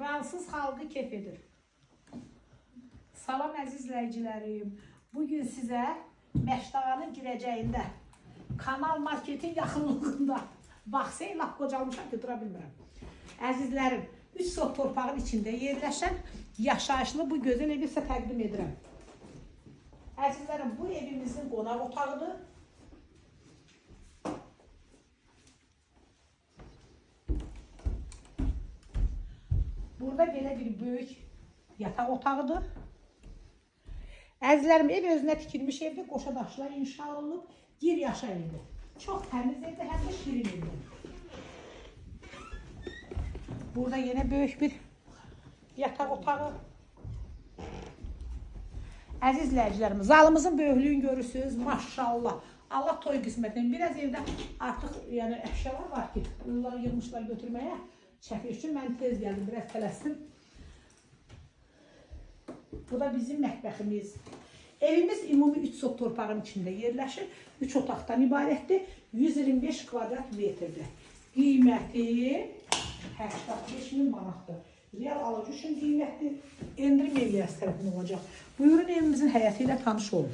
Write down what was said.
Fransız xalqı kef edir. Salam əziz izləyicilərim. Bu gün sizə Məşdağanın girəcəyində Kanal Marketin yaxınlığında Baxsey lap qocalmışam ki, dura bilmirəm. Əzizlərim, 3 sot torpağın içində yerləşən yaşayışlı bu gözəl evi sizə təqdim edirəm. Əzizlərim, bu evimizin qonaq otağıdır. Burada belə bir böyük yataq otağıdır. Əzizlərim, ev özünə tikilmiş evdir, qoşa daşlar inşa olunub, gir yaşa evdir. Çox təmiz evdir, həm də şirin evdir. Burada yenə böyük bir yataq otağı. Əziz izləyicilərim, zalımızın böyüklüyünü görürsünüz, maşallah. Allah toy qismətindən biraz evdə artıq yəni əşyalar var ki, onları yığmışlar götürməyə. Çəkiş üçün mən tez gəldim, biraz tələsdim. Bu da bizim mətbəximiz. Evimiz ümumi 3 sot torpağın içində yerləşir. 3 otaqdan ibarətdir. 125 kvadrat metrdir. Qiyməti 85 min manatdır. Real alıcı üçün qiymətli endirim eləyəsi tərəfindən olacaq. Buyurun evimizin həyəti ilə tanış olun.